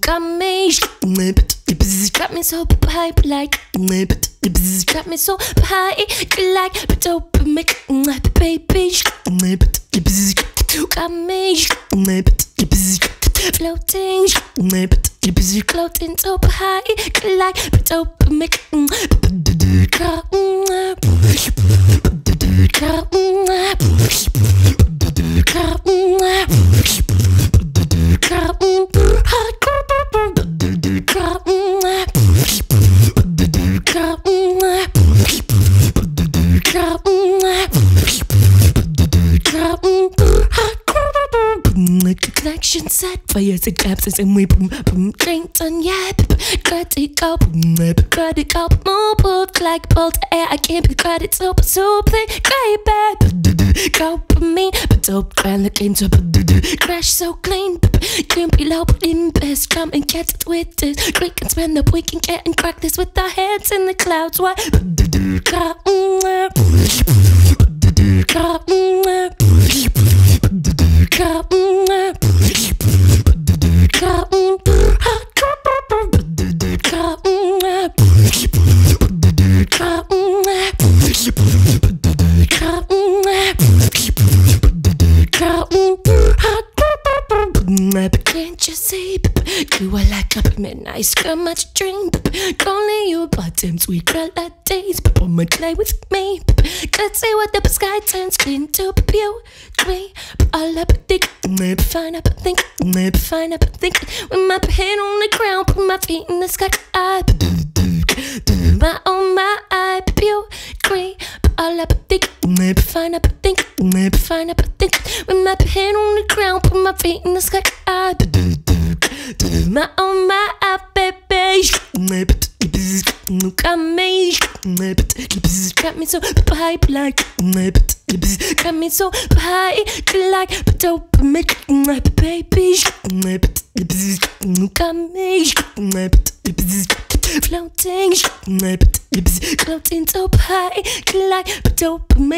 got me, got me so pipe like, got me so high like, dopamine, baby, got me, floating, floating so high like, dopamine, Connection set fires and capsules and we boom boom drink on yeah credit go boom credit go move like bolt air. I can't be credit so so play bad go for me but don't try look into crash so clean can't be low in best come and get it with this. Quick and spend up we can get and crack this with our heads in the clouds. Why mm, You see? You are like a midnight scrum much dream. Calling you bottom sweet days. But woman play with me. Can't see what the sky turns into beauty. All up think, maybe fine up think, maybe fine up think. With my head on the ground, put my feet in the sky. I, my oh my eye, beauty. All up think, maybe fine up think, maybe fine up think. With my head on the ground, put my feet in the sky. Ah, my oh my eye, baby. Got me, got me so pipe like, got me so pipe like, dopamine, baby. Got me, floating, floating so high like, but open